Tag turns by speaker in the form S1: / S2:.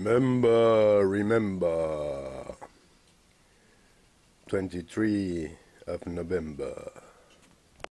S1: Remember, remember, 23 of November.